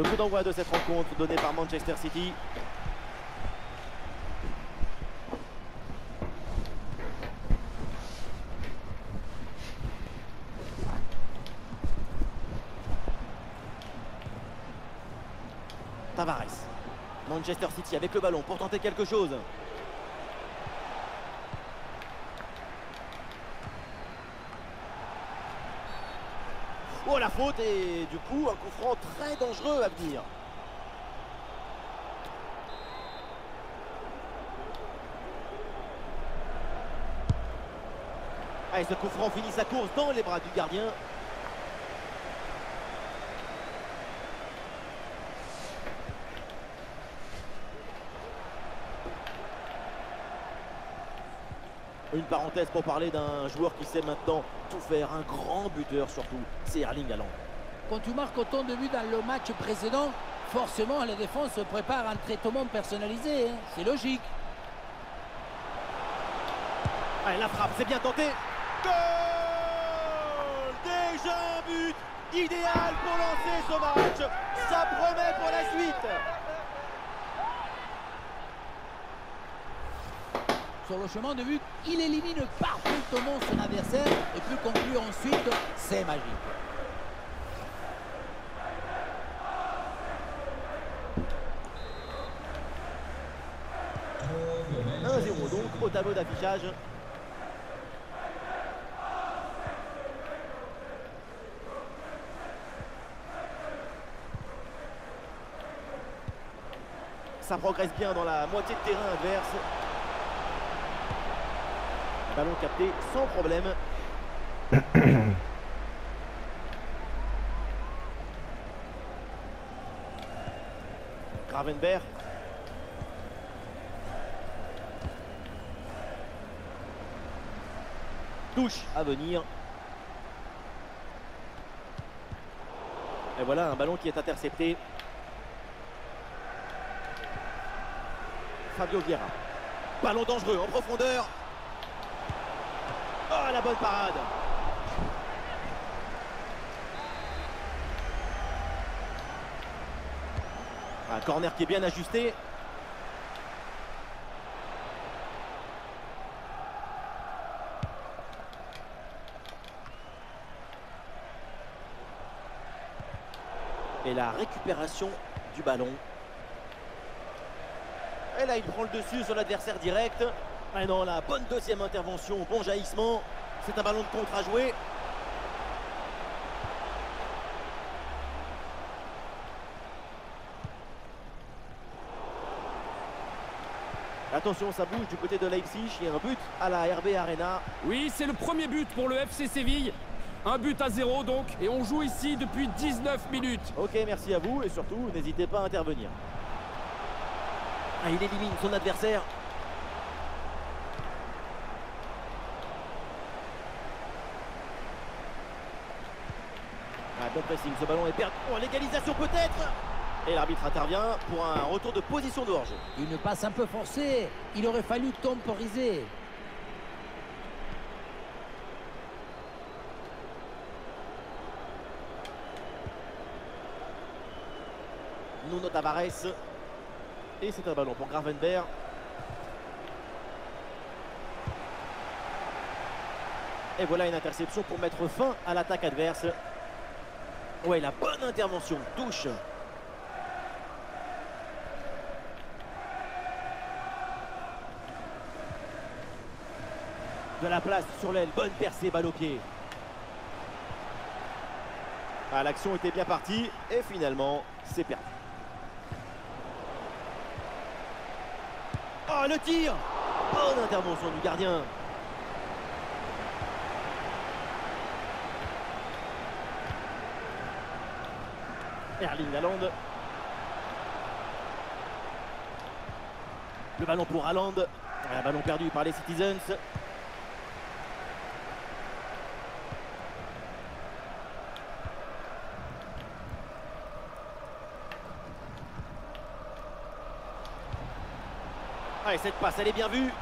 Le coup d'envoi de cette rencontre donné par Manchester City. Tavares. Manchester City avec le ballon pour tenter quelque chose. Oh la faute et du coup un coup franc très dangereux à venir. Allez, ce coup franc finit sa course dans les bras du gardien. Une parenthèse pour parler d'un joueur qui sait maintenant tout faire, un grand buteur surtout, c'est Erling Haaland. Quand tu marques autant de buts dans le match précédent, forcément la défense se prépare un traitement personnalisé, hein. c'est logique. Allez, la frappe, c'est bien tenté. Goal Déjà un but idéal pour lancer ce match. Ça promet pour la suite. Sur le chemin de but, il élimine parfaitement son adversaire et peut conclure ensuite, c'est magique. « 1-0 donc au tableau d'affichage. Ça progresse bien dans la moitié de terrain adverse. Ballon capté sans problème. Gravenberg. Touche à venir. Et voilà un ballon qui est intercepté. Fabio Vieira. Ballon dangereux en profondeur. Oh la bonne parade. Un corner qui est bien ajusté. Et la récupération du ballon. Et là, il prend le dessus sur l'adversaire direct. Non, la bonne deuxième intervention, bon jaillissement. C'est un ballon de contre à jouer. Attention, ça bouge du côté de Leipzig. Il y a un but à la RB Arena. Oui, c'est le premier but pour le FC Séville. Un but à zéro donc, et on joue ici depuis 19 minutes. Ok, merci à vous et surtout, n'hésitez pas à intervenir. Ah, il élimine son adversaire. Pressing, ce ballon est perdu. Oh, l'égalisation peut-être Et l'arbitre intervient pour un retour de position de hors-jeu. Une passe un peu forcée, il aurait fallu temporiser. Nuno Tavares. Et c'est un ballon pour Gravenberg. Et voilà une interception pour mettre fin à l'attaque adverse. Ouais, la bonne intervention. Touche. De la place sur l'aile. Bonne percée, balle au pied. Ah, L'action était bien partie. Et finalement, c'est perdu. Oh, le tir Bonne intervention du gardien. Erling Haaland. Le ballon pour Haaland. Un ballon perdu par les Citizens. Ah, et cette passe, elle est bien vue.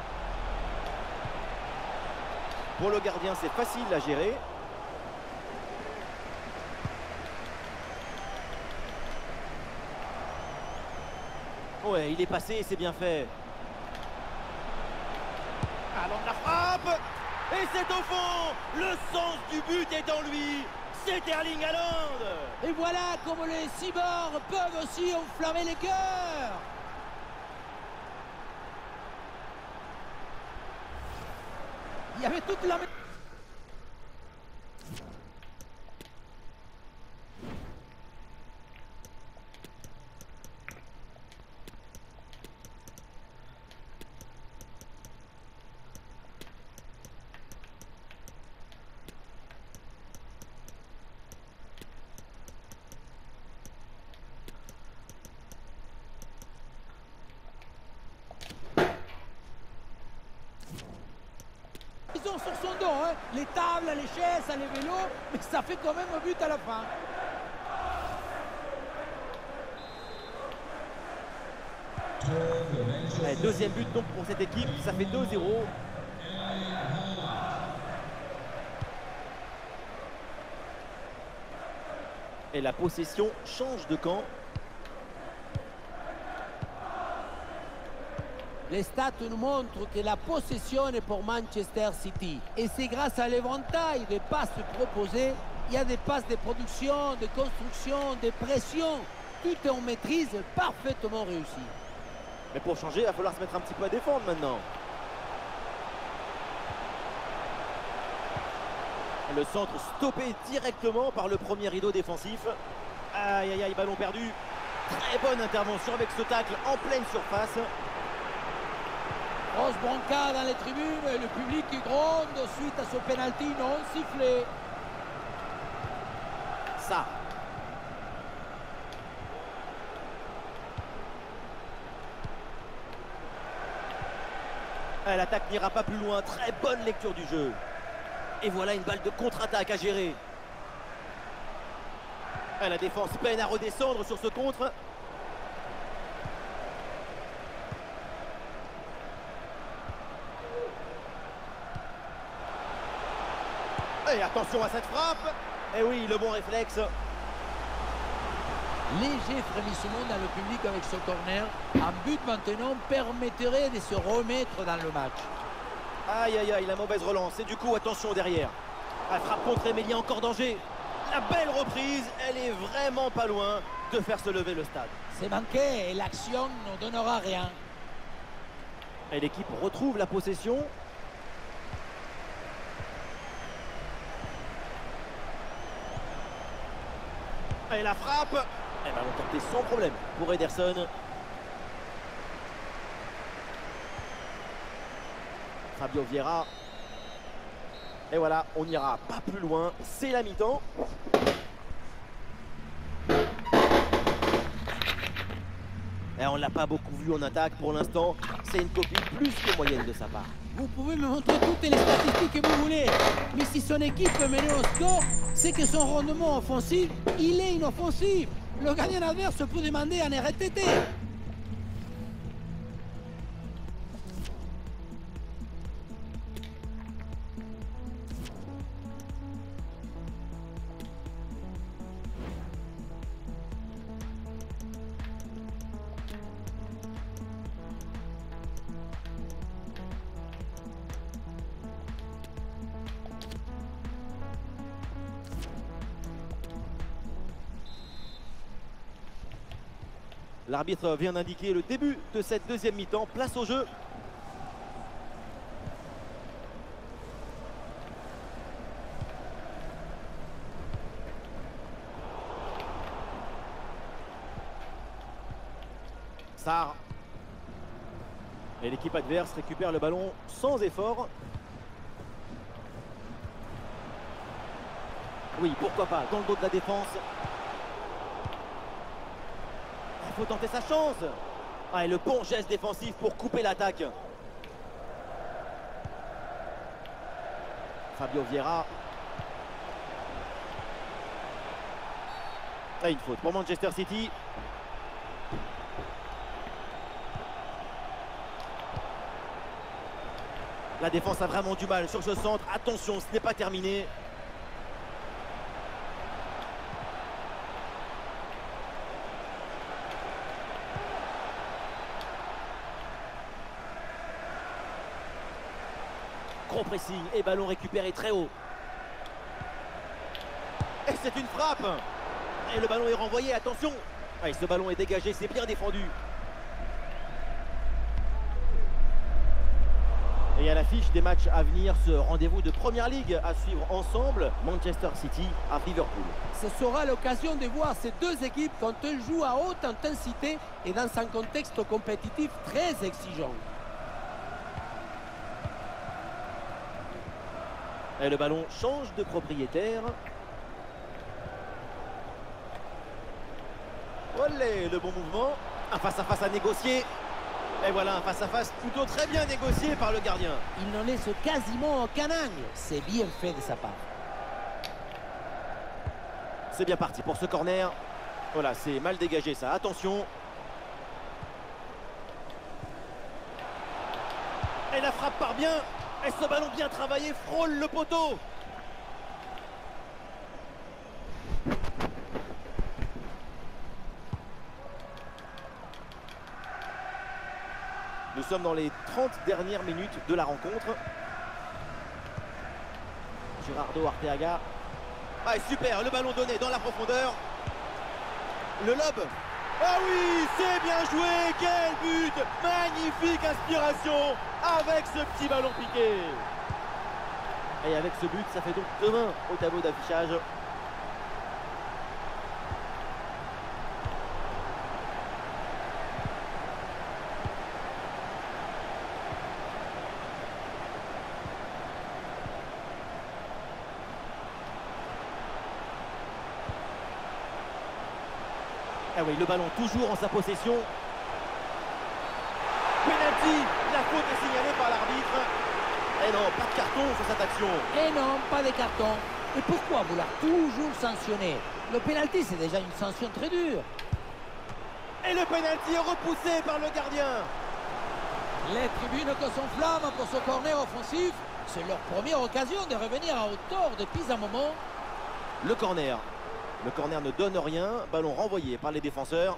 Pour le gardien, c'est facile à gérer. Ouais, il est passé et c'est bien fait. Allons la frappe. Et c'est au fond. Le sens du but est en lui. C'est Erling Haaland. Et voilà comment les cyborgs peuvent aussi enflammer les cœurs. Il y avait toute la... sur son dos, hein. les tables, les chaises, les vélos, mais ça fait quand même un but à la fin. Deuxième but donc pour cette équipe, ça fait 2-0. Et la possession change de camp. Les stats nous montrent que la possession est pour Manchester City. Et c'est grâce à l'éventail de passes proposées. Il y a des passes de production, de construction, de pression. Tout est en maîtrise parfaitement réussi. Mais pour changer, il va falloir se mettre un petit peu à défendre maintenant. Le centre stoppé directement par le premier rideau défensif. Aïe aïe aïe, ballon perdu. Très bonne intervention avec ce tacle en pleine surface. Grosse bronca dans les tribunes et le public qui gronde suite à ce penalty non sifflé. Ça. Ah, L'attaque n'ira pas plus loin. Très bonne lecture du jeu. Et voilà une balle de contre-attaque à gérer. Ah, La défense peine à redescendre sur ce contre. Et attention à cette frappe. Et oui, le bon réflexe. Léger frémissement dans le public avec ce corner. Un but maintenant permettrait de se remettre dans le match. Aïe aïe aïe, la mauvaise relance. Et du coup, attention derrière. Elle frappe contre Emelia, encore danger. La belle reprise, elle est vraiment pas loin de faire se lever le stade. C'est manqué et l'action ne donnera rien. Et l'équipe retrouve la possession. Et la frappe. Elle va tenter sans problème pour Ederson. Fabio Vieira. Et voilà, on n'ira pas plus loin. C'est la mi-temps. Et on ne l'a pas beaucoup vu en attaque pour l'instant. C'est une copie plus que moyenne de sa part. Vous pouvez me montrer toutes les statistiques que vous voulez. Mais si son équipe peut mener au score, c'est que son rendement offensif, il est inoffensif. Le gagnant adverse peut demander un RTT. L'arbitre vient d'indiquer le début de cette deuxième mi-temps. Place au jeu. Sarr. Et l'équipe adverse récupère le ballon sans effort. Oui, pourquoi pas, dans le dos de la défense. Faut tenter sa chance. Ah, et le bon geste défensif pour couper l'attaque. Fabio Vieira. Et une faute pour Manchester City. La défense a vraiment du mal sur ce centre. Attention, ce n'est pas terminé. Gros pressing et ballon récupéré très haut. Et c'est une frappe Et le ballon est renvoyé, attention Allez, ce ballon est dégagé, c'est bien défendu. Et à l'affiche des matchs à venir, ce rendez-vous de Première Ligue à suivre ensemble, Manchester City à Liverpool. Ce sera l'occasion de voir ces deux équipes quand elles jouent à haute intensité et dans un contexte compétitif très exigeant. Et le ballon change de propriétaire. Olé, le bon mouvement. Un face-à-face -à, négocier. Et voilà un face-à-face plutôt très bien négocié par le gardien. Il n'en laisse quasiment aucun angle. C'est bien fait de sa part. C'est bien parti pour ce corner. Voilà, c'est mal dégagé ça. Attention. Et la frappe part bien. Et ce ballon bien travaillé frôle le poteau. Nous sommes dans les 30 dernières minutes de la rencontre. Gerardo Arteaga. Ah, super, le ballon donné dans la profondeur. Le lob. Ah oui, c'est bien joué, quel but Magnifique inspiration avec ce petit ballon piqué. Et avec ce but, ça fait donc demain au tableau d'affichage. Ah oui, le ballon toujours en sa possession. Penalty, faute est signalée par l'arbitre. Et non, pas de carton sur cette action. Et non, pas de carton. Et pourquoi vouloir toujours sanctionner? Le penalty, c'est déjà une sanction très dure. Et le penalty est repoussé par le gardien. Les tribunes que s'enflamment pour ce corner offensif. C'est leur première occasion de revenir à hauteur depuis un moment. Le corner le corner ne donne rien. Ballon renvoyé par les défenseurs.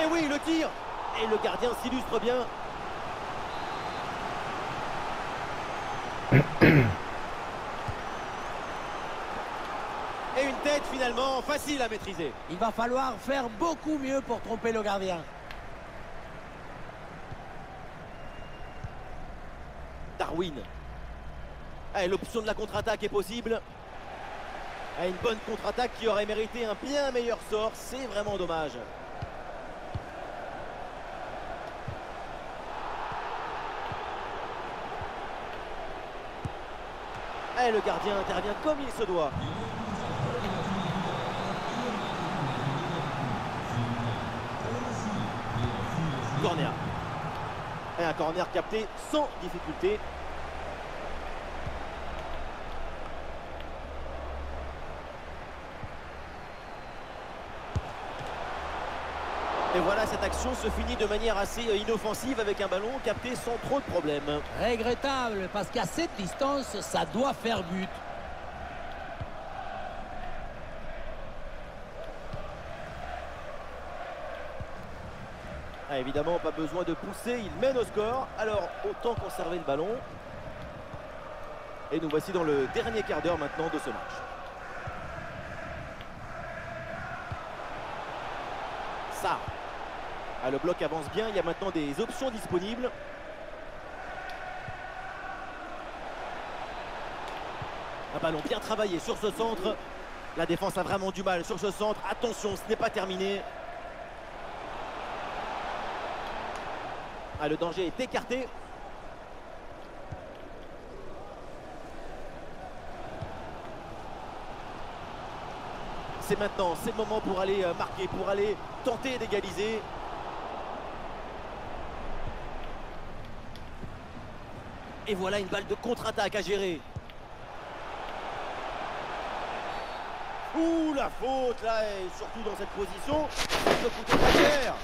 Et oui, le tir Et le gardien s'illustre bien. Et une tête finalement facile à maîtriser. Il va falloir faire beaucoup mieux pour tromper le gardien. Darwin. L'option de la contre-attaque est possible à une bonne contre-attaque qui aurait mérité un bien meilleur sort. C'est vraiment dommage. Et le gardien intervient comme il se doit. Corner. Et un corner capté sans difficulté. Et voilà, cette action se finit de manière assez euh, inoffensive avec un ballon capté sans trop de problèmes. Regrettable, parce qu'à cette distance, ça doit faire but. Ah, évidemment, pas besoin de pousser, il mène au score. Alors, autant conserver le ballon. Et nous voici dans le dernier quart d'heure maintenant de ce match. Ça. Ah, le bloc avance bien, il y a maintenant des options disponibles. Un ballon bien travaillé sur ce centre. La défense a vraiment du mal sur ce centre. Attention, ce n'est pas terminé. Ah, le danger est écarté. C'est maintenant, c'est le moment pour aller euh, marquer, pour aller tenter d'égaliser. Et voilà une balle de contre-attaque à gérer. Ouh, la faute là, et surtout dans cette position, ça peut coûter très cher.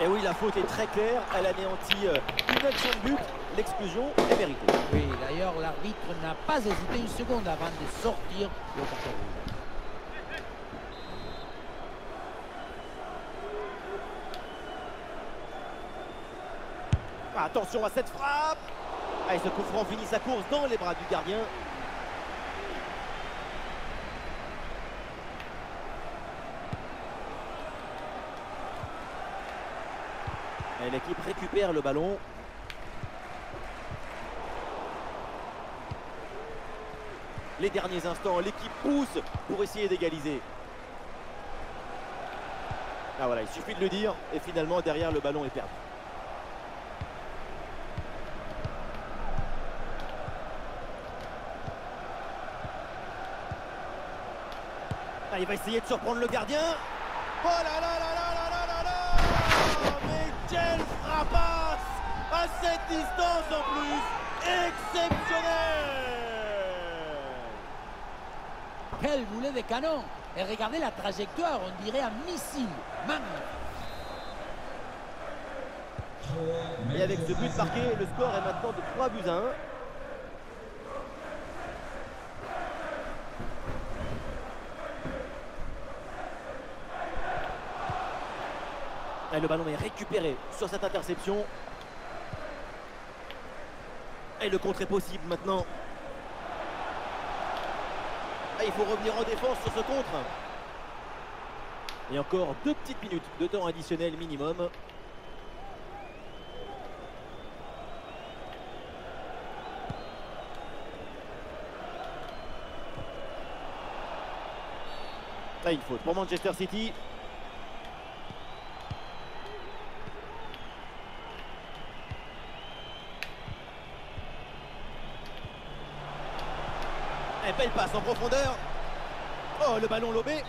Et oui, la faute est très claire, elle anéantit euh, une action de but, l'exclusion est méritée. Oui, d'ailleurs, l'arbitre n'a pas hésité une seconde avant de sortir le carton rouge. Attention à cette frappe ah, et ce coup franc finit sa course dans les bras du gardien. Et l'équipe récupère le ballon. Les derniers instants, l'équipe pousse pour essayer d'égaliser. Ah voilà, il suffit de le dire. Et finalement, derrière, le ballon est perdu. Il va essayer de surprendre le gardien. Oh là là là là là là là là Mais quelle frappasse À cette distance en plus Exceptionnel Quel boulet de canon Et regardez la trajectoire, on dirait un missile. Magnifique Et avec ce but marqué, le score est maintenant de 3 buts à 1. Et le ballon est récupéré sur cette interception. Et le contre est possible maintenant. Et il faut revenir en défense sur ce contre. Et encore deux petites minutes de temps additionnel minimum. Là, il faut pour Manchester City. Et belle passe en profondeur. Oh, le ballon lobé.